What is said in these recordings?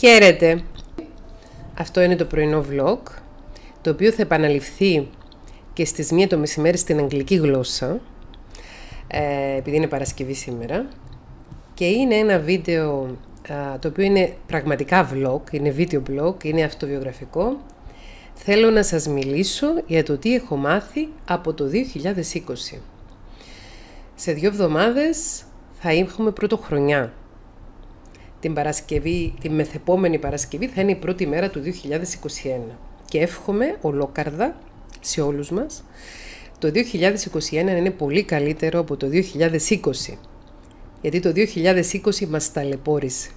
Χαίρετε! Αυτό είναι το πρωινό vlog, το οποίο θα επαναληφθεί και στις 1 το μεσημέρι στην αγγλική γλώσσα, ε, επειδή είναι Παρασκευή σήμερα. Και είναι ένα βίντεο το οποίο είναι πραγματικά vlog, είναι βίντεο blog, είναι αυτοβιογραφικό. Θέλω να σας μιλήσω για το τι έχω μάθει από το 2020. Σε δύο εβδομάδες θα έχουμε πρωτοχρονιά την Παρασκευή, την μεθεπόμενη Παρασκευή θα είναι η πρώτη μέρα του 2021. Και εύχομαι ολόκαρδα σε όλους μας το 2021 να είναι πολύ καλύτερο από το 2020. Γιατί το 2020 μας ταλαιπώρησε.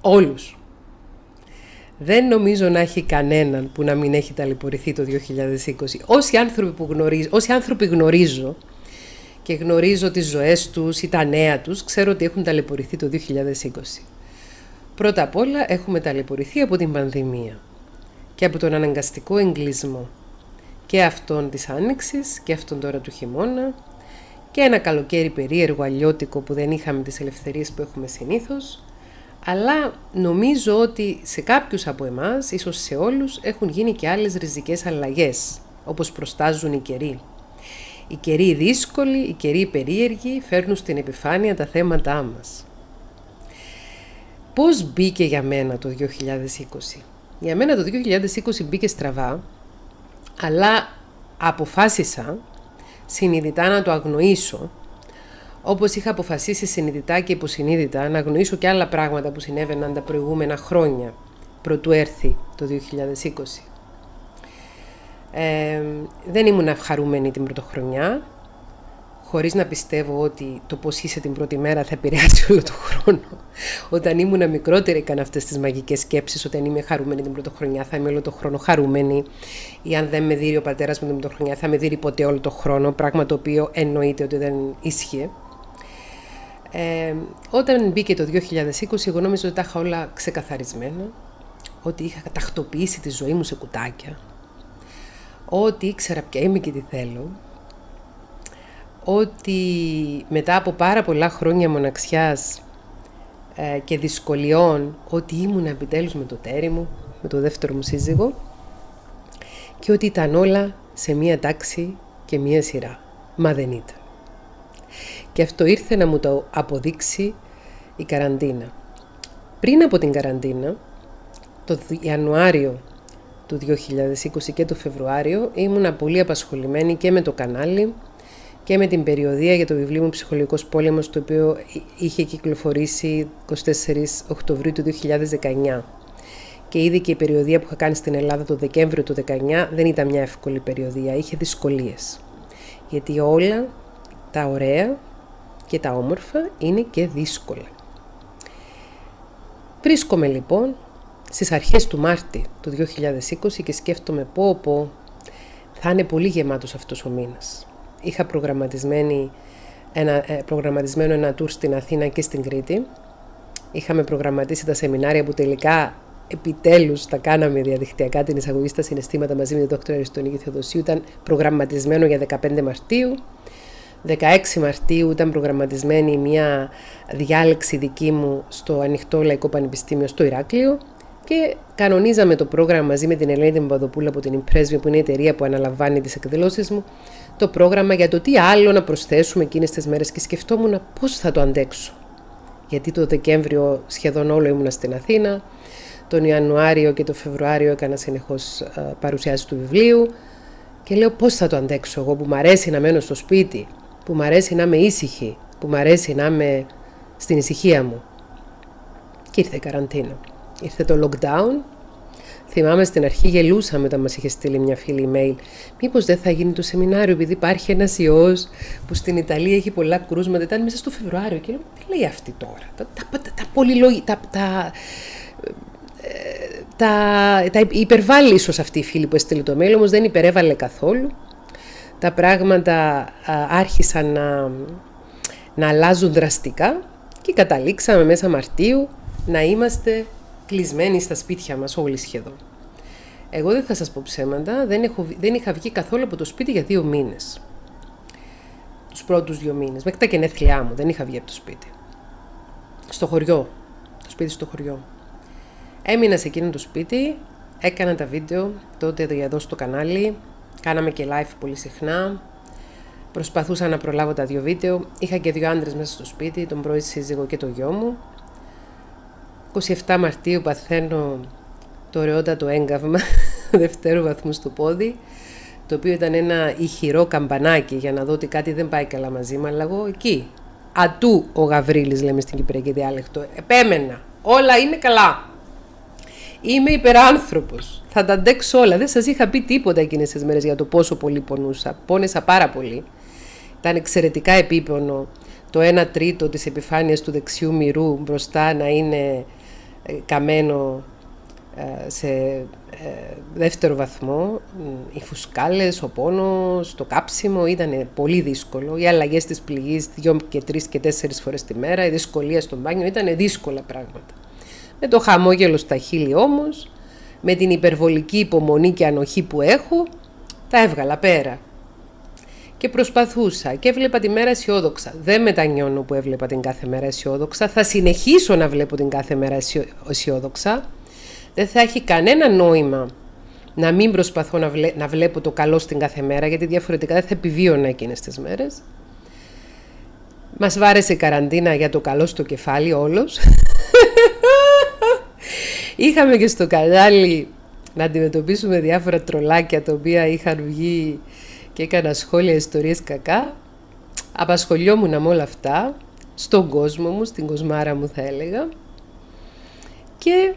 Όλους. Δεν νομίζω να έχει κανέναν που να μην έχει ταλαιπωρηθεί το 2020. Όσοι άνθρωποι, που γνωρίζω, όσοι άνθρωποι γνωρίζω και γνωρίζω τις ζωές τους ή τα νέα τους, ξέρω ότι έχουν ταλαιπωρηθεί το 2020. Πρώτα απ' όλα έχουμε ταλαιπωρηθεί από την πανδημία και από τον αναγκαστικό εγκλισμό και αυτόν της άνοιξης και αυτόν τώρα του χειμώνα και ένα καλοκαίρι περίεργο αλλιώτικο που δεν είχαμε τις ελευθερίες που έχουμε συνήθως αλλά νομίζω ότι σε κάποιους από εμάς, ίσως σε όλους, έχουν γίνει και άλλες ριζικές αλλαγές, όπως προστάζουν οι καιροί. Οι καιροί δύσκολοι, οι καιροί περίεργοι φέρνουν στην επιφάνεια τα θέματά μας. Πώς μπήκε για μένα το 2020. Για μένα το 2020 μπήκε στραβά, αλλά αποφάσισα συνειδητά να το αγνοήσω, όπως είχα αποφασίσει συνειδητά και υποσυνείδητα να αγνοήσω και άλλα πράγματα που συνέβαιναν τα προηγούμενα χρόνια, προτού έρθει το 2020 δεν ήμουν ευχαρούμενη την πρωτοχρονιά, χωρίς να πιστεύω ότι το πώς είσαι την πρώτη μέρα θα επηρεάσει όλο τον χρόνο. Όταν ήμουν μικρότερη έκανα αυτές τις μαγικές σκέψεις, όταν είμαι χαρούμενη την πρωτοχρονιά θα είμαι όλο τον χρόνο χαρούμενη ή αν δεν με δει ο πατέρας μου την πρωτοχρονιά θα με δει ποτέ όλο τον χρόνο, πράγμα το οποίο εννοείται ότι δεν ίσχυε. Ε, όταν μπήκε το 2020, εγώ νόμιζα ότι τα είχα όλα ξεκαθαρισμένα, ότι είχα τακτοποιήσει τη ζωή μου σε κουτάκια, ότι ήξερα ποια είμαι και τι θέλω, ότι μετά από πάρα πολλά χρόνια μοναξιάς ε, και δυσκολιών, ότι ήμουν επιτέλους με το τέρι μου, με το δεύτερο μου σύζυγο και ότι ήταν όλα σε μία τάξη και μία σειρά. Μα δεν ήταν. Και αυτό ήρθε να μου το αποδείξει η καραντίνα. Πριν από την καραντίνα, το Ιανουάριο του 2020 και το Φεβρουάριο ήμουν πολύ απασχολημένη και με το κανάλι και με την περιοδία για το βιβλίο μου «Ψυχολογικός πόλεμος» το οποίο είχε κυκλοφορήσει 24 Οκτωβρίου του 2019. Και ήδη και η περιοδία που είχα κάνει στην Ελλάδα το Δεκέμβριο του 2019 δεν ήταν μια εύκολη περιοδία, είχε δυσκολίες. Γιατί όλα τα ωραία και τα όμορφα είναι και δύσκολα. Βρίσκομαι λοιπόν στις αρχές του Μάρτη του 2020 και σκέφτομαι πω πω θα είναι πολύ γεμάτος αυτός ο μήνας. Είχα προγραμματισμένη ένα, ε, προγραμματισμένο ένα tour στην Αθήνα και στην Κρήτη. Είχαμε προγραμματίσει τα σεμινάρια που τελικά επιτέλους τα κάναμε διαδικτυακά την εισαγωγή στα συναισθήματα μαζί με τον Δ. Αριστονίκη Θεοδοσίου. Ήταν προγραμματισμένο για 15 Μαρτίου. 16 Μαρτίου ήταν προγραμματισμένη μια διάλεξη δική μου στο Ανοιχτό Λαϊκό Πανεπιστήμιο στο Ηράκλειο και κανονίζαμε το πρόγραμμα μαζί με την Ελένη Παπαδοπούλου από την Impressme που είναι η εταιρεία που αναλαμβάνει τις εκδηλώσεις μου το πρόγραμμα για το τι άλλο να προσθέσουμε εκείνες τις μέρες και σκεφτόμουν πώς θα το αντέξω. Γιατί το Δεκέμβριο σχεδόν όλο ήμουνα στην Αθήνα, τον Ιανουάριο και τον Φεβρουάριο έκανα συνεχώς παρουσιάσεις του βιβλίου και λέω πώς θα το αντέξω εγώ που μου αρέσει να μένω στο σπίτι, που μου αρέσει να είμαι ήσυχη, που μου αρέσει να είμαι στην ησυχία μου. Και ήρθε η καραντίνα. Ήρθε το lockdown. Θυμάμαι στην αρχή γελούσαμε όταν μας είχε στείλει μια φίλη email. Μήπως δεν θα γίνει το σεμινάριο, επειδή υπάρχει ένας ιός που στην Ιταλία έχει πολλά κρούσματα. Ήταν μέσα στο Φεβρουάριο. Και λέω, τι λέει αυτή τώρα; Τα, τα, τα, τα πολυλόγια. Τα, τα, τα, τα υπερβάλλει ίσως αυτή η φίλη που έστειλε το mail, όμως δεν υπερέβαλε καθόλου. Τα πράγματα άρχισαν να, να αλλάζουν δραστικά και καταλήξαμε μέσα Μαρτίου να είμαστε κλεισμένοι στα σπίτια μας όλοι σχεδόν. Εγώ δεν θα σας πω ψέματα, δεν, έχω, δεν είχα βγει καθόλου από το σπίτι για δύο μήνες. Τους πρώτους δύο μήνες, μέχρι τα γενέθλιά μου, δεν είχα βγει από το σπίτι. Στο χωριό, το σπίτι στο χωριό. Έμεινα σε εκείνο το σπίτι, έκανα τα βίντεο τότε εδώ στο κανάλι, κάναμε και live πολύ συχνά, προσπαθούσα να προλάβω τα δύο βίντεο, είχα και δύο άντρες μέσα στο σπίτι, τον πρώην σύζυγο και το γιο μου. 27 Μαρτίου παθαίνω το ωραιότατο έγκαυμα δευτέρου βαθμού στο πόδι, το οποίο ήταν ένα ηχηρό καμπανάκι για να δω ότι κάτι δεν πάει καλά μαζί μου, αλλά εγώ εκεί. Ατού ο Γαβρίλης λέμε στην Κυπριακή διάλεκτο. Επέμενα. Όλα είναι καλά. Είμαι υπεράνθρωπος. Θα τα αντέξω όλα. Δεν σας είχα πει τίποτα εκείνες τις μέρες για το πόσο πολύ πονούσα. Πόνεσα πάρα πολύ. Ήταν εξαιρετικά επίπονο το 1 τρίτο της επιφάνειας του δεξιού μυρού μπροστά να είναι ε, καμένο ε, σε ε, δεύτερο βαθμό. Οι φουσκάλες, ο πόνος, το κάψιμο ήταν πολύ δύσκολο. Οι αλλαγές της πληγής δυο και τρεις και τέσσερις φορές τη μέρα, η δυσκολία στο μπάνιο ήταν δύσκολα πράγματα. Με το χαμόγελο στα χείλη όμως, με την υπερβολική υπομονή και ανοχή που έχω, τα έβγαλα πέρα. Και προσπαθούσα και έβλεπα τη μέρα αισιόδοξα. Δεν μετανιώνω που έβλεπα την κάθε μέρα αισιόδοξα. Θα συνεχίσω να βλέπω την κάθε μέρα αισιόδοξα. Δεν θα έχει κανένα νόημα να μην προσπαθώ να, να βλέπω το καλό στην κάθε μέρα, γιατί διαφορετικά δεν θα επιβίωνα εκείνες τις μέρες. Μας βάρεσε η καραντίνα για το καλό στο κεφάλι όλος. Είχαμε και στο κανάλι να αντιμετωπίσουμε διάφορα τρολάκια τα οποία είχαν βγει και έκανα σχόλια ιστορίες κακά. Απασχολιόμουν με όλα αυτά, στον κόσμο μου, στην κοσμάρα μου θα έλεγα. Και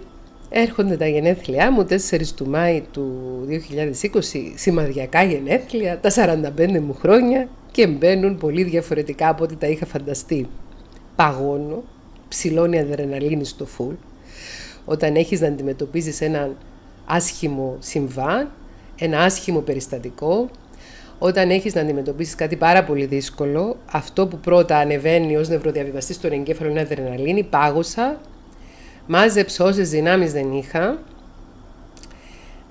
έρχονται τα γενέθλιά μου, 4 του Μάη του 2020, σημαδιακά γενέθλια, τα 45 μου χρόνια και μπαίνουν πολύ διαφορετικά από ό,τι τα είχα φανταστεί. Παγώνω, ψηλώνει αδρεναλίνη στο φουλ, όταν έχεις να αντιμετωπίζεις έναν άσχημο συμβάν, ένα άσχημο περιστατικό, όταν έχεις να αντιμετωπίσεις κάτι πάρα πολύ δύσκολο, αυτό που πρώτα ανεβαίνει ως νευροδιαβιβαστής στον εγκέφαλο είναι αδρεναλίνη, πάγωσα, μάζεψα όσες δυνάμεις δεν είχα,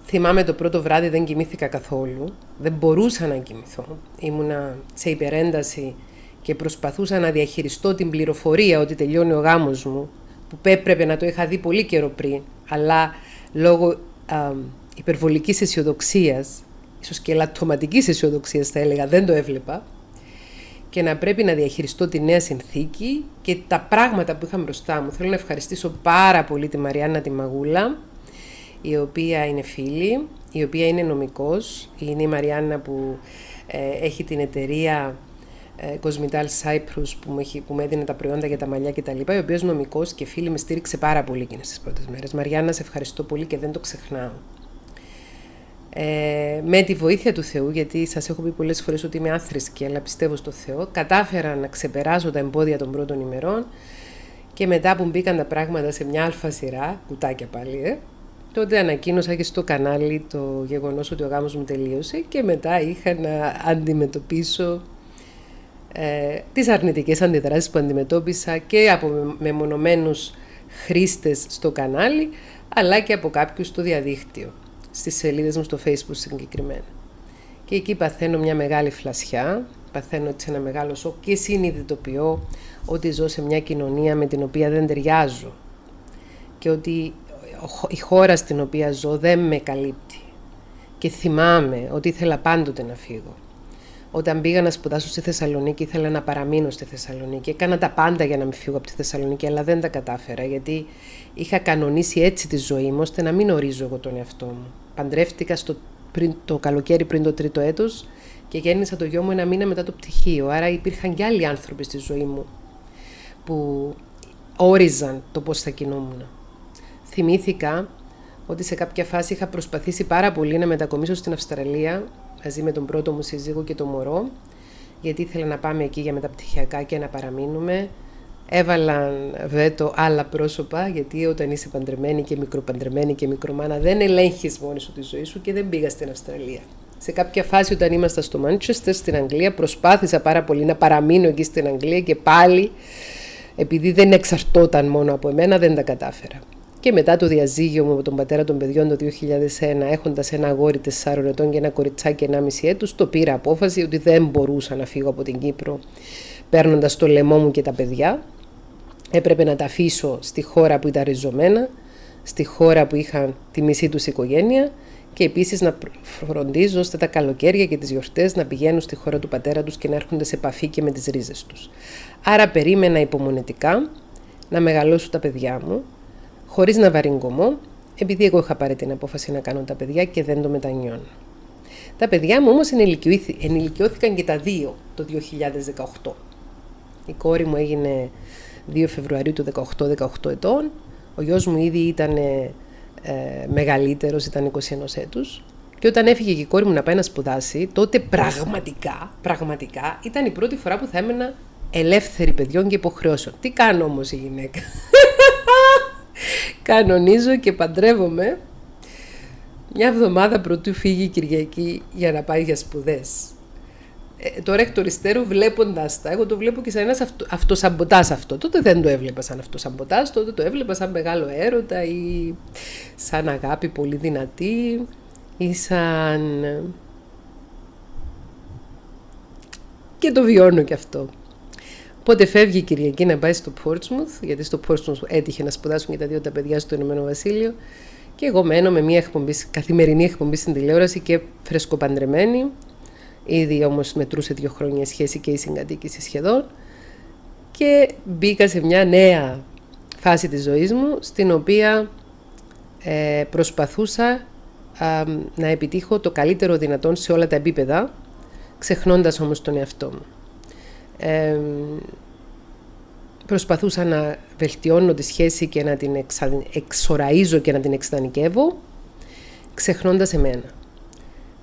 Θυμάμαι το πρώτο βράδυ δεν κοιμήθηκα καθόλου, δεν μπορούσα να κοιμηθώ, ήμουνα σε υπερένταση και προσπαθούσα να διαχειριστώ την πληροφορία ότι τελειώνει ο γάμος μου, που έπρεπε να το είχα δει πολύ καιρό πριν, αλλά λόγω α, υπερβολικής αισιοδοξίας, ίσως και λαττωματικής αισιοδοξίας θα έλεγα, δεν το έβλεπα, και να πρέπει να διαχειριστώ τη νέα συνθήκη και τα πράγματα που είχα μπροστά μου. Θέλω να ευχαριστήσω πάρα πολύ τη Μαριάννα τη Μαγούλα, η οποία είναι φίλη, η οποία είναι νομικός. Είναι η Μαριάννα που ε, έχει την εταιρεία ε, Cosmetal Cyprus που μου, έχει, που μου έδινε τα προϊόντα για τα μαλλιά κτλ. Η οποία νομικός και φίλη με στήριξε πάρα πολύ εκείνες τις πρώτες μέρες. Μαριάννα, σε ευχαριστώ πολύ και δεν το ξεχνάω. Ε, με τη βοήθεια του Θεού, γιατί σας έχω πει πολλές φορές ότι είμαι άθρησκη, αλλά πιστεύω στο Θεό, κατάφερα να ξεπεράσω τα εμπόδια των πρώτων ημερών και μετά που μπήκαν τα πράγματα σε μια αλφα σειρά, κουτάκια πάλι, ε, τότε ανακοίνωσα και στο κανάλι το γεγονός ότι ο γάμος μου τελείωσε και μετά είχα να αντιμετωπίσω ε, τις αρνητικές αντιδράσεις που αντιμετώπισα και από μεμονωμένους χρήστες στο κανάλι, αλλά και από κάποιους στο διαδίκτυο, στις σελίδες μου στο facebook συγκεκριμένα. Και εκεί παθαίνω μια μεγάλη φλασιά, παθαίνω έτσι ένα μεγάλο σοκ και συνειδητοποιώ ότι ζω σε μια κοινωνία με την οποία δεν ταιριάζω και ότι η χώρα στην οποία ζω δεν με καλύπτει. Και θυμάμαι ότι ήθελα πάντοτε να φύγω. Όταν πήγα να σπουδάσω στη Θεσσαλονίκη, ήθελα να παραμείνω στη Θεσσαλονίκη. Έκανα τα πάντα για να μην φύγω από τη Θεσσαλονίκη, αλλά δεν τα κατάφερα γιατί είχα κανονίσει έτσι τη ζωή μου ώστε να μην ορίζω εγώ τον εαυτό μου. Παντρεύτηκα στο, πριν, το καλοκαίρι πριν το τρίτο έτος και γέννησα το γιο μου ένα μήνα μετά το πτυχίο. Άρα υπήρχαν και άλλοι άνθρωποι στη ζωή μου που όριζαν το πώς θα κινούμουν. Θυμήθηκα ότι σε κάποια φάση είχα προσπαθήσει πάρα πολύ να μετακομίσω στην Αυστραλία μαζί με τον πρώτο μου σύζυγο και το μωρό, γιατί ήθελα να πάμε εκεί για μεταπτυχιακά και να παραμείνουμε. Έβαλαν βέτο άλλα πρόσωπα, γιατί όταν είσαι παντρεμένη και μικροπαντρεμένη και μικρομάνα δεν ελέγχεις μόνη σου τη ζωή σου και δεν πήγα στην Αυστραλία. Σε κάποια φάση όταν ήμασταν στο Μάντσεστερ στην Αγγλία προσπάθησα πάρα πολύ να παραμείνω εκεί στην Αγγλία και πάλι επειδή δεν εξαρτώταν μόνο από εμένα δεν τα κατάφερα. Και μετά το διαζύγιο μου με τον πατέρα των παιδιών το 2001, έχοντας ένα αγόρι 4 ετών και ένα κοριτσάκι 1,5 έτους, το πήρα απόφαση ότι δεν μπορούσα να φύγω από την Κύπρο παίρνοντας το λαιμό μου και τα παιδιά. Έπρεπε να τα αφήσω στη χώρα που ήταν ριζωμένα. στη χώρα που είχαν τη μισή τους οικογένεια και επίσης να φροντίζω ώστε τα καλοκαίρια και τις γιορτές να πηγαίνουν στη χώρα του πατέρα τους και να έρχονται σε επαφή και με τις ρίζες τους. Άρα περίμενα υπομονετικά να μεγαλώσω τα παιδιά μου, χωρίς να βαριγκωμώ, επειδή εγώ είχα πάρει την απόφαση να κάνω τα παιδιά και δεν το μετανιώνω. Τα παιδιά μου όμως ενηλικιώθηκαν και τα δύο το 2018. Η κόρη μου έγινε 2 Φεβρουαρίου του 18-18 ετών. Ο γιος μου ήδη ήταν ε, μεγαλύτερος, ήταν 21 έτους. Και όταν έφυγε και η κόρη μου να πάει να σπουδάσει, τότε πραγματικά, πραγματικά ήταν η πρώτη φορά που θα έμενα ελεύθερη παιδιών και υποχρεώσεων. Τι κάνω όμως η γυναίκα; Κανονίζω και παντρεύομαι μια εβδομάδα πρωτού φύγει η Κυριακή για να πάει για σπουδές. Ε, τώρα εκ των υστέρων βλέποντας τα, εγώ το βλέπω και σαν ένας αυτο, αυτοσαμποτάς αυτό. Τότε δεν το έβλεπα σαν αυτοσαμποτάς, τότε το έβλεπα σαν μεγάλο έρωτα ή σαν αγάπη πολύ δυνατή ή σαν. Και το βιώνω και αυτό. Οπότε φεύγει η Κυριακή να πάει στο Portsmouth, γιατί στο Portsmouth έτυχε να σπουδάσουν και τα δύο τα παιδιά στο Ηνωμένο Βασίλειο. Και εγώ μένω με μια εκπομπή, καθημερινή εκπομπή στην τηλεόραση και φρεσκοπαντρεμένη. Ήδη όμως μετρούσε δύο χρόνια σχέση και η συγκατοίκηση σχεδόν. Και μπήκα σε μια νέα φάση της ζωής μου, στην οποία ε, προσπαθούσα να επιτύχω το καλύτερο δυνατόν σε όλα τα επίπεδα, ξεχνώντας όμως τον εαυτό μου. Ε, προσπαθούσα να βελτιώνω τη σχέση και να την εξα... εξοραίζω και να την εξτανικεύω, ξεχνώντας εμένα.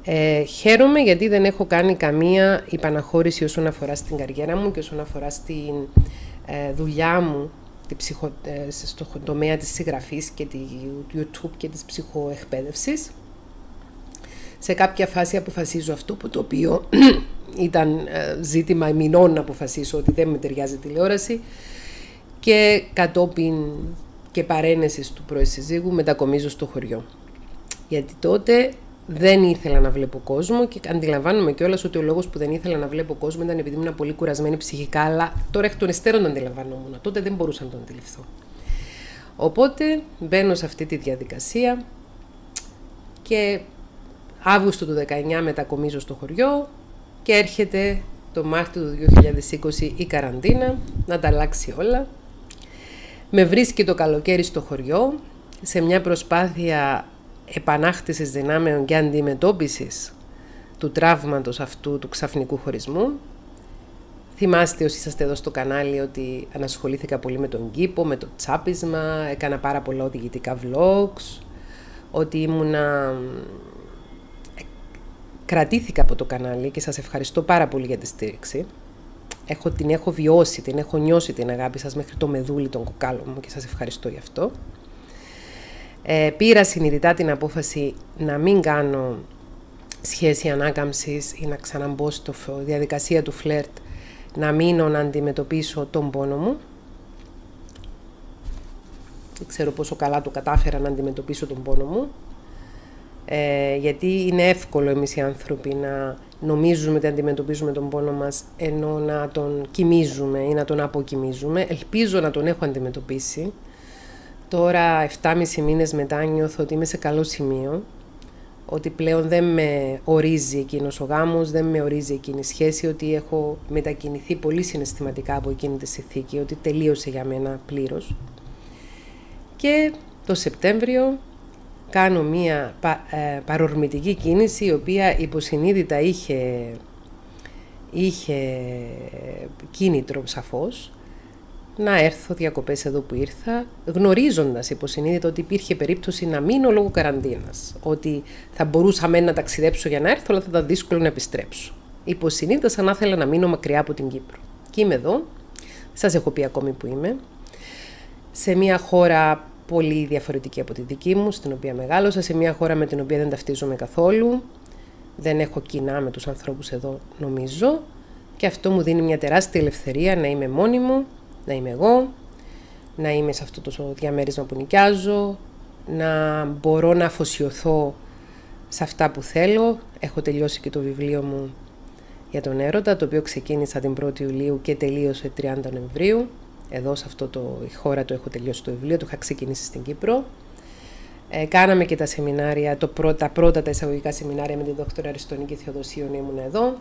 Ε, χαίρομαι γιατί δεν έχω κάνει καμία υπαναχώρηση όσον αφορά στην καριέρα μου και όσον αφορά στην ε, δουλειά μου τη ψυχο, ε, στο τομέα της συγγραφής και του YouTube και της ψυχοεκπαίδευσης. Σε κάποια φάση αποφασίζω αυτό που το οποίο ήταν ε, ζήτημα μηνών να αποφασίσω ότι δεν με ταιριάζει τηλεόραση και κατόπιν και παρένεσης του πρώην μετακομίζω στο χωριό. Γιατί τότε δεν ήθελα να βλέπω κόσμο και αντιλαμβάνομαι κιόλας ότι ο λόγος που δεν ήθελα να βλέπω κόσμο ήταν επειδή ήμουν πολύ κουρασμένη ψυχικά, αλλά τώρα εκ των υστέρων αντιλαμβανόμουν. Τότε δεν μπορούσα να τον αντιληφθώ. Οπότε μπαίνω σε αυτή τη διαδικασία και Αύγουστο του 19 μετακομίζω στο χωριό και έρχεται το Μάρτιο του 2020 η καραντίνα να τα αλλάξει όλα. Με βρίσκει το καλοκαίρι στο χωριό σε μια προσπάθεια επανάκτησης δυνάμεων και αντιμετώπισης του τραύματος αυτού του ξαφνικού χωρισμού. Θυμάστε όσοι είσαστε εδώ στο κανάλι ότι ανασχολήθηκα πολύ με τον κήπο, με το τσάπισμα, έκανα πάρα πολλά οδηγητικά vlogs, ότι ήμουνα... Κρατήθηκα από το κανάλι και σας ευχαριστώ πάρα πολύ για τη στήριξη. Έχω, την έχω βιώσει, την έχω νιώσει την αγάπη σας μέχρι το μεδούλι των κοκάλων μου και σας ευχαριστώ γι' αυτό. Ε, πήρα συνειδητά την απόφαση να μην κάνω σχέση ανάκαμψης ή να ξαναμπώ στο διαδικασία του φλερτ, να μείνω να αντιμετωπίσω τον πόνο μου. Δεν ξέρω πόσο καλά το κατάφερα να αντιμετωπίσω τον πόνο μου. Ε, γιατί είναι εύκολο εμείς οι άνθρωποι να νομίζουμε ότι αντιμετωπίζουμε τον πόνο μας ενώ να τον κοιμίζουμε ή να τον αποκοιμίζουμε. Ελπίζω να τον έχω αντιμετωπίσει Τώρα, 7,5 μήνες μετά, νιώθω ότι είμαι σε καλό σημείο, ότι πλέον δεν με ορίζει εκείνος ο γάμος, δεν με ορίζει εκείνη η σχέση, ότι έχω μετακινηθεί πολύ συναισθηματικά από εκείνη τη συνθήκη, ότι τελείωσε για μένα πλήρως. Και το Σεπτέμβριο κάνω μία ε, παρορμητική κίνηση, η οποία υποσυνείδητα είχε, είχε κίνητρο σαφώς, να έρθω διακοπές εδώ που ήρθα, γνωρίζοντας υποσυνείδητα ότι υπήρχε περίπτωση να μείνω λόγω καραντίνας. Ότι θα μπορούσα μεν να ταξιδέψω για να έρθω, αλλά θα ήταν δύσκολο να επιστρέψω. Υποσυνείδητα σαν να ήθελα να μείνω μακριά από την Κύπρο. Και είμαι εδώ, σας έχω πει ακόμη που είμαι, σε μια χώρα πολύ διαφορετική από τη δική μου, στην οποία μεγάλωσα, σε μια χώρα με την οποία δεν ταυτίζομαι καθόλου, δεν έχω κοινά με τους ανθρώπους εδώ νομίζω και αυτό μου δίνει μια τεράστια ελευθερία να είμαι μόνη μου, να είμαι εγώ, να είμαι σε αυτό το διαμέρισμα που νοικιάζω, να μπορώ να αφοσιωθώ σε αυτά που θέλω. Έχω τελειώσει και το βιβλίο μου για τον έρωτα, το οποίο ξεκίνησα την 1η Ιουλίου και τελείωσε 30 Νοεμβρίου. Εδώ σε αυτό το η χώρα το έχω τελειώσει το βιβλίο, το είχα ξεκινήσει στην Κύπρο. Ε, κάναμε και τα σεμινάρια, το πρώτα, τα πρώτα τα εισαγωγικά σεμινάρια με την δόκτωρα Αριστονίκη Θεοδοσίων ήμουν εδώ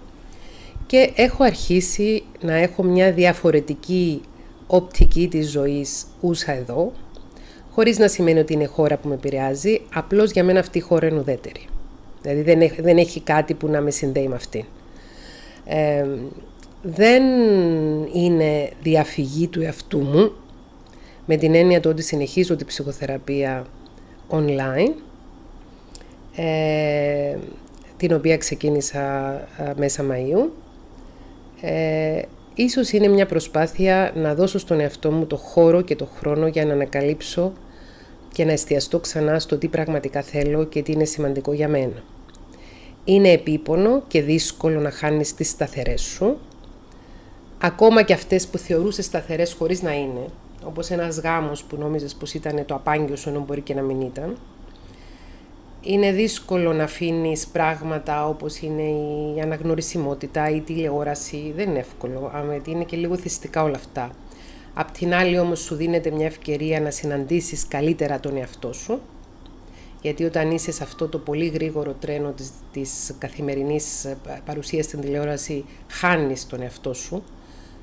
και έχω αρχίσει να έχω μια διαφορετική οπτική της ζωής ούσα εδώ, χωρίς να σημαίνει ότι είναι χώρα που με επηρεάζει, απλώς για μένα αυτή η χώρα είναι ουδέτερη. Δηλαδή δεν έχει, δεν έχει κάτι που να με συνδέει με αυτήν. Ε, δεν είναι διαφυγή του εαυτού μου, με την έννοια του ότι συνεχίζω τη ψυχοθεραπεία online, ε, την οποία ξεκίνησα μέσα Μαΐου. Ε, ίσως είναι μια προσπάθεια να δώσω στον εαυτό μου το χώρο και το χρόνο για να ανακαλύψω και να εστιαστώ ξανά στο τι πραγματικά θέλω και τι είναι σημαντικό για μένα. Είναι επίπονο και δύσκολο να χάνεις τις σταθερές σου, ακόμα και αυτές που θεωρούσες σταθερές χωρίς να είναι, όπως ένας γάμος που νόμιζες πως ήταν το απάγγιο σου ενώ μπορεί και να μην ήταν. Είναι δύσκολο να αφήνεις πράγματα όπως είναι η αναγνωρισιμότητα ή η τηλεόραση. Δεν είναι εύκολο, είναι και λίγο θυστικά όλα αυτά. Απ' την άλλη όμως σου δίνεται μια ευκαιρία να συναντήσεις καλύτερα τον εαυτό σου, γιατί όταν είσαι σε αυτό το πολύ γρήγορο τρένο της, της καθημερινής ε, παρουσίας στην τηλεόραση, χάνεις τον εαυτό σου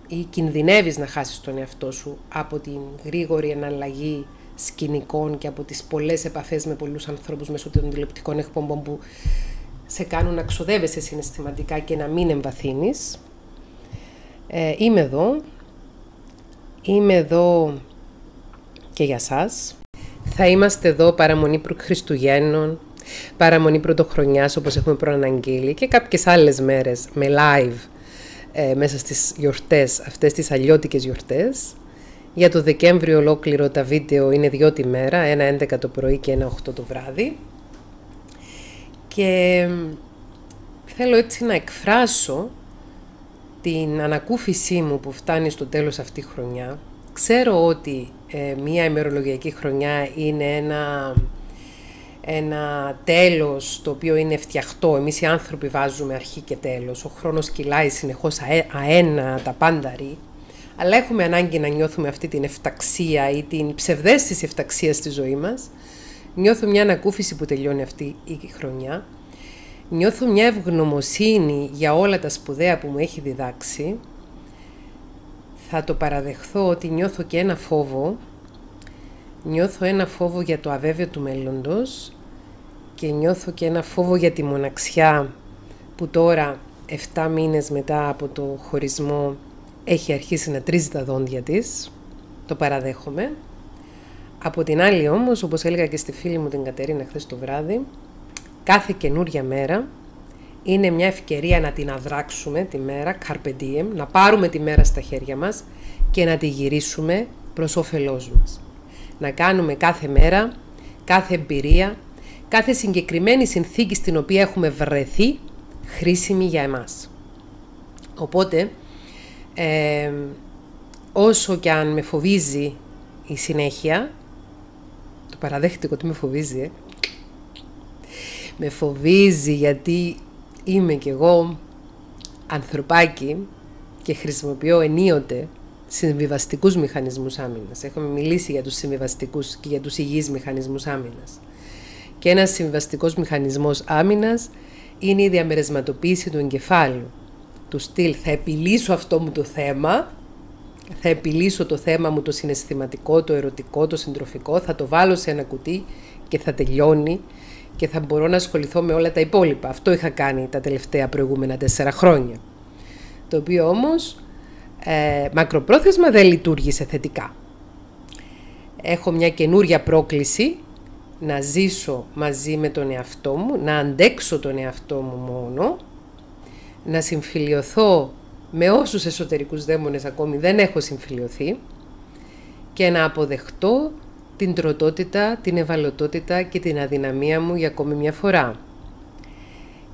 ή κινδυνεύεις να χάσεις τον εαυτό σου από την γρήγορη εναλλαγή σκηνικών και από τις πολλές επαφές με πολλούς ανθρώπους μέσω των τηλεοπτικών εκπομπών που σε κάνουν να ξοδεύεσαι συναισθηματικά και να μην εμβαθύνεις. Ε, είμαι εδώ. Είμαι εδώ και για σας. Θα είμαστε εδώ παραμονή Χριστουγέννων, παραμονή Πρωτοχρονιάς όπως έχουμε προαναγγείλει και κάποιες άλλες μέρες με live ε, μέσα στις γιορτές, αυτές τις αλλιώτικες γιορτές. Για το Δεκέμβριο ολόκληρο τα βίντεο είναι δυο τη μέρα, ένα 11 το πρωί και ένα 8 το βράδυ. Και θέλω έτσι να εκφράσω την ανακούφισή μου που φτάνει στο τέλος αυτή η χρονιά. Ξέρω ότι ε, μία ημερολογιακή χρονιά είναι ένα ένα τέλος το οποίο είναι φτιαχτό. Εμείς οι άνθρωποι βάζουμε αρχή και τέλος. Ο χρόνος κυλάει συνεχώς αένα τα πάντα ρί. Αλλά έχουμε ανάγκη να νιώθουμε αυτή την εφταξία ή την ψευδέστηση εφταξίας στη ζωή μας. Νιώθω μια ανακούφιση που τελειώνει αυτή η χρονιά. Νιώθω μια ευγνωμοσύνη για όλα τα σπουδαία που μου έχει διδάξει. Θα το παραδεχθώ ότι νιώθω και ένα φόβο. Νιώθω ένα φόβο για το αβέβαιο του μέλλοντος και νιώθω και ένα φόβο για τη μοναξιά που τώρα 7 μήνες μετά από το χωρισμό έχει αρχίσει να τρίζει τα δόντια της. Το παραδέχομαι. Από την άλλη όμως, όπως έλεγα και στη φίλη μου την Κατερίνα χθες το βράδυ, κάθε καινούρια μέρα είναι μια ευκαιρία να την αδράξουμε τη μέρα, carpe diem, να πάρουμε τη μέρα στα χέρια μας και να τη γυρίσουμε προς όφελός μας. Να κάνουμε κάθε μέρα, κάθε εμπειρία, κάθε συγκεκριμένη συνθήκη στην οποία έχουμε βρεθεί χρήσιμη για εμάς. Οπότε, όσο και αν με φοβίζει η συνέχεια, το παραδέχτηκο ότι με φοβίζει, ε, με φοβίζει γιατί είμαι κι εγώ ανθρωπάκι και χρησιμοποιώ ενίοτε συμβιβαστικούς μηχανισμούς άμυνας. Έχουμε μιλήσει για τους συμβιβαστικούς και για τους υγιείς μηχανισμούς άμυνας. Και ένας συμβαστικός μηχανισμός άμυνας είναι η διαμερισματοποίηση του εγκεφάλου. Του στυλ θα επιλύσω αυτό μου το θέμα, θα επιλύσω το θέμα μου το συναισθηματικό, το ερωτικό, το συντροφικό, θα το βάλω σε ένα κουτί και θα τελειώνει και θα μπορώ να ασχοληθώ με όλα τα υπόλοιπα. Αυτό είχα κάνει τα τελευταία προηγούμενα τέσσερα χρόνια. Το οποίο όμως ε, μακροπρόθεσμα δεν λειτουργήσε θετικά. Έχω μια καινούρια πρόκληση να ζήσω μαζί με τον εαυτό μου, να αντέξω τον εαυτό μου μόνο, να συμφιλιωθώ με όσους εσωτερικούς δαίμονες ακόμη δεν έχω συμφιλιωθεί και να αποδεχτώ την τροτότητα, την ευαλωτότητα και την αδυναμία μου για ακόμη μια φορά.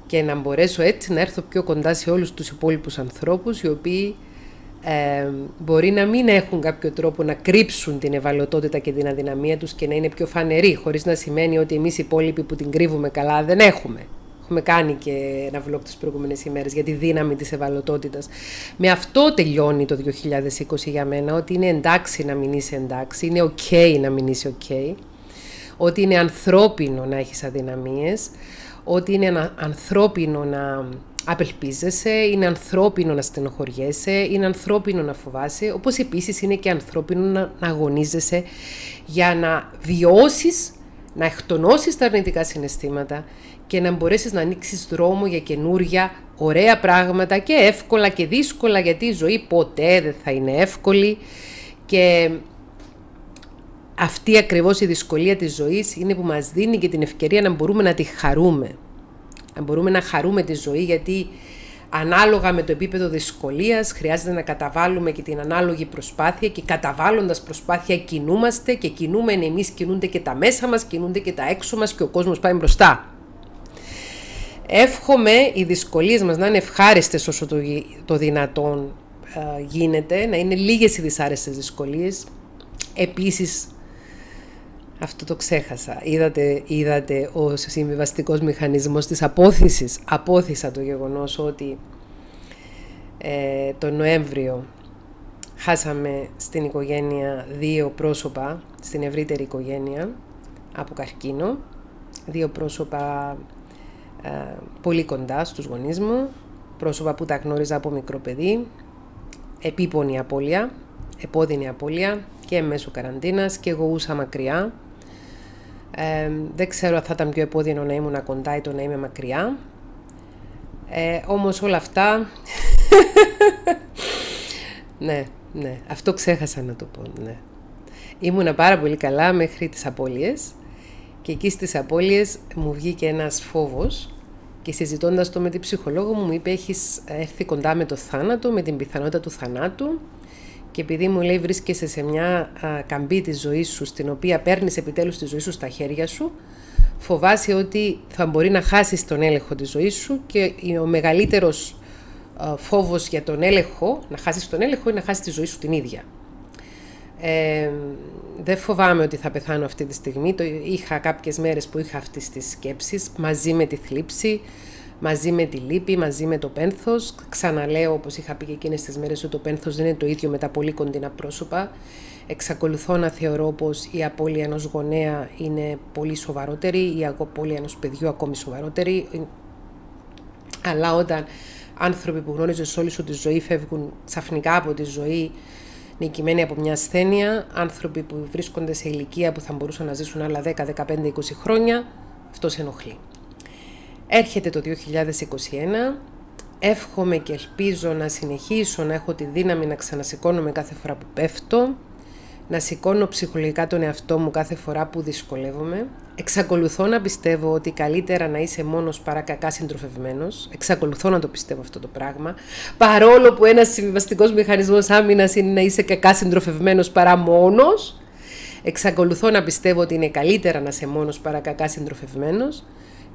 Και να μπορέσω έτσι να έρθω πιο κοντά σε όλους τους υπόλοιπους ανθρώπους οι οποίοι ε, μπορεί να μην έχουν κάποιο τρόπο να κρύψουν την ευαλωτότητα και την αδυναμία τους και να είναι πιο φανεροί, χωρίς να σημαίνει ότι εμείς οι υπόλοιποι που την κρύβουμε καλά δεν έχουμε. Έχουμε κάνει και ένα vlog τις προηγούμενες ημέρες για τη δύναμη της ευαλωτότητας. Με αυτό τελειώνει το 2020 για μένα, ότι είναι εντάξει να μην είσαι εντάξει, είναι ok να μην είσαι ok. ότι είναι ανθρώπινο να έχεις αδυναμίες, ότι είναι ανθρώπινο να απελπίζεσαι, είναι ανθρώπινο να στενοχωριέσαι, είναι ανθρώπινο να φοβάσαι, όπως επίσης είναι και ανθρώπινο να, να αγωνίζεσαι για να βιώσεις, να εκτονώσεις τα αρνητικά συναισθήματα και να μπορέσεις να ανοίξεις δρόμο για καινούρια ωραία πράγματα και εύκολα και δύσκολα γιατί η ζωή ποτέ δεν θα είναι εύκολη. Και αυτή ακριβώς η δυσκολία της ζωής είναι που μας δίνει και την ευκαιρία να μπορούμε να τη χαρούμε. Να μπορούμε να χαρούμε τη ζωή γιατί ανάλογα με το επίπεδο δυσκολίας χρειάζεται να καταβάλουμε και την ανάλογη προσπάθεια και καταβάλλοντας προσπάθεια κινούμαστε και κινούμε εμείς κινούνται και τα μέσα μας, κινούνται και τα έξω μας και ο κόσμος πάει μπροστά. Εύχομαι οι δυσκολίες μας να είναι ευχάριστες όσο το, το δυνατόν ε, γίνεται, να είναι λίγες οι δυσάρεστες δυσκολίες. Επίσης, αυτό το ξέχασα. Είδατε, είδατε ο συμβιβαστικός μηχανισμός της απόθυσης. Απόθυσα το γεγονός ότι ε, το Νοέμβριο χάσαμε στην οικογένεια δύο πρόσωπα, στην ευρύτερη οικογένεια, από καρκίνο. Δύο πρόσωπα ε, πολύ κοντά στους γονείς μου, πρόσωπα που τα γνώριζα από μικρό παιδί, επίπονη απώλεια, επώδυνη απώλεια και μέσω καραντίνας και εγώ ούσα μακριά. Ε, δεν ξέρω αν θα ήταν πιο επώδυνο να ήμουν κοντά ή το να είμαι μακριά. Ε, όμως όλα αυτά... ναι, ναι, αυτό ξέχασα να το πω, ναι. Ήμουνα πάρα πολύ καλά μέχρι τις απώλειες και εκεί στις απώλειες μου βγήκε ένας φόβος και συζητώντας το με την ψυχολόγο μου, μου είπε: Έχεις έρθει κοντά με το θάνατο, με την πιθανότητα του θανάτου. Και επειδή μου λέει: Βρίσκεσαι σε μια α, καμπή της ζωής σου, στην οποία παίρνεις επιτέλους τη ζωή σου στα χέρια σου, φοβάσαι ότι θα μπορεί να χάσεις τον έλεγχο της ζωής σου και ο μεγαλύτερος φόβος για τον έλεγχο, να χάσεις τον έλεγχο, είναι να χάσεις τη ζωή σου την ίδια. Ε, δεν φοβάμαι ότι θα πεθάνω αυτή τη στιγμή. Το είχα κάποιες μέρες που είχα αυτές τις σκέψεις μαζί με τη θλίψη, μαζί με τη λύπη, μαζί με το πένθος. Ξαναλέω όπως είχα πει και εκείνες τις μέρες ότι το πένθος δεν είναι το ίδιο με τα πολύ κοντινά πρόσωπα. Εξακολουθώ να θεωρώ πως η απώλεια ενός γονέα είναι πολύ σοβαρότερη, η απώλεια ενός παιδιού ακόμη σοβαρότερη. Αλλά όταν άνθρωποι που γνώριζες όλη σου τη ζωή φεύγουν ξαφνικά από τη ζωή νικημένοι από μια ασθένεια, άνθρωποι που βρίσκονται σε ηλικία που θα μπορούσαν να ζήσουν άλλα 10, 15, 20 χρόνια, αυτός σε ενοχλεί. Έρχεται το 2021, εύχομαι και ελπίζω να συνεχίσω να έχω τη δύναμη να ξανασηκώνομαι κάθε φορά που πέφτω, να σηκώνω ψυχολογικά τον εαυτό μου κάθε φορά που δυσκολεύομαι. Εξακολουθώ να πιστεύω ότι καλύτερα να είσαι μόνος παρά κακά συντροφευμένος. Εξακολουθώ να το πιστεύω αυτό το πράγμα. Παρόλο που ένας συμβιβαστικός μηχανισμός άμυνας είναι να είσαι κακά συντροφευμένος παρά μόνος. Εξακολουθώ να πιστεύω ότι είναι καλύτερα να είσαι μόνος παρά κακά συντροφευμένος.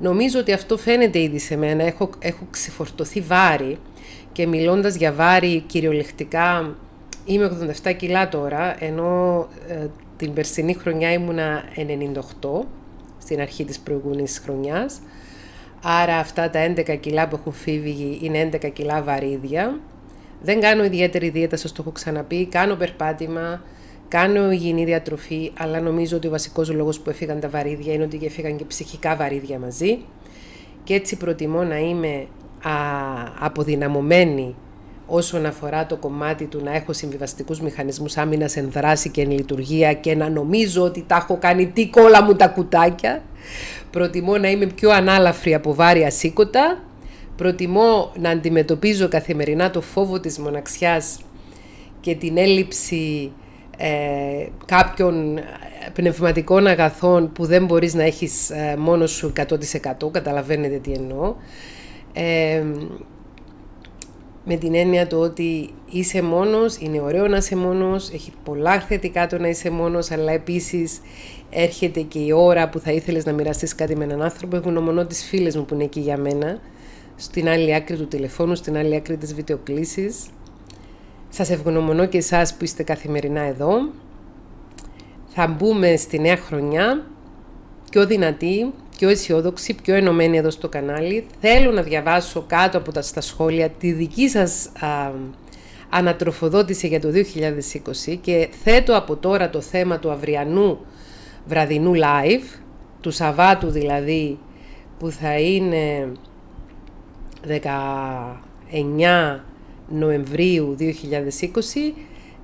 Νομίζω ότι αυτό φαίνεται ήδη σε μένα. Έχω, έχω ξεφορτωθεί βάρη και μιλώντας για βάρη κυριολεκτικά Είμαι 87 κιλά τώρα, ενώ ε, την περσινή χρονιά ήμουνα 98, στην αρχή της προηγούμενης χρονιάς. Άρα αυτά τα 11 κιλά που έχουν φύγει είναι 11 κιλά βαρύδια. Δεν κάνω ιδιαίτερη δίαιτα, σας το έχω ξαναπεί. Κάνω περπάτημα, κάνω υγιεινή διατροφή, αλλά νομίζω ότι ο βασικός λόγος που έφυγαν τα βαρύδια είναι ότι έφυγαν και ψυχικά βαρύδια μαζί. Και έτσι προτιμώ να είμαι α, αποδυναμωμένη όσον αφορά το κομμάτι του να έχω συμβιβαστικούς μηχανισμούς άμυνας εν δράση και εν λειτουργία και να νομίζω ότι τα έχω κάνει τι όλα μου τα κουτάκια. Προτιμώ να είμαι πιο ανάλαφρη από βάρια σήκωτα. Προτιμώ να αντιμετωπίζω καθημερινά το φόβο της μοναξιάς και την έλλειψη ε, κάποιων πνευματικών αγαθών που δεν μπορείς να έχεις ε, μόνος σου 100% καταλαβαίνετε τι εννοώ ε, με την έννοια του ότι είσαι μόνος, είναι ωραίο να είσαι μόνος, έχει πολλά θετικά το να είσαι μόνος, αλλά επίσης έρχεται και η ώρα που θα ήθελες να μοιραστείς κάτι με έναν άνθρωπο. Ευγνωμονώ τις φίλες μου που είναι εκεί για μένα, στην άλλη άκρη του τηλεφώνου, στην άλλη άκρη της βιντεοκλήσης. Σας ευγνωμονώ και εσάς που είστε καθημερινά εδώ. Θα μπούμε στη νέα χρονιά πιο δυνατή, πιο αισιόδοξη, πιο ενωμένη εδώ στο κανάλι. Θέλω να διαβάσω κάτω από τα στα σχόλια τη δική σας α, ανατροφοδότηση για το 2020 και θέτω από τώρα το θέμα του αυριανού βραδινού live, του Σαββάτου δηλαδή, που θα είναι 19 Νοεμβρίου 2020,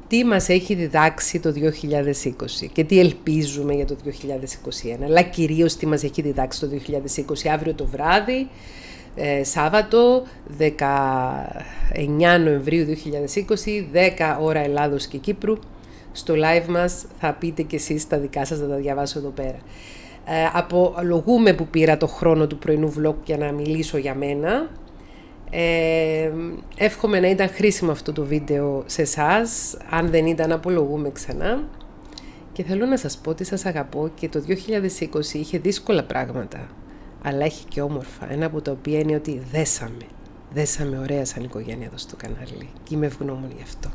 τι μας έχει διδάξει το 2020 και τι ελπίζουμε για το 2021, αλλά κυρίως τι μας έχει διδάξει το 2020 αύριο το βράδυ, ε, Σάββατο 19 Νοεμβρίου 2020, 10 ώρα Ελλάδος και Κύπρου. Στο live μας θα πείτε και εσείς τα δικά σας, θα τα διαβάσω εδώ πέρα. Ε, απολογούμε που πήρα το χρόνο του πρωινού vlog για να μιλήσω για μένα. Ε, εύχομαι να ήταν χρήσιμο αυτό το βίντεο σε εσάς. Αν δεν ήταν, απολογούμε ξανά. Και θέλω να σας πω ότι σας αγαπώ και το 2020 είχε δύσκολα πράγματα. Αλλά έχει και όμορφα. Ένα από τα οποία είναι ότι δέσαμε. Δέσαμε ωραία σαν οικογένεια εδώ στο κανάλι. Και είμαι ευγνώμων γι' αυτό.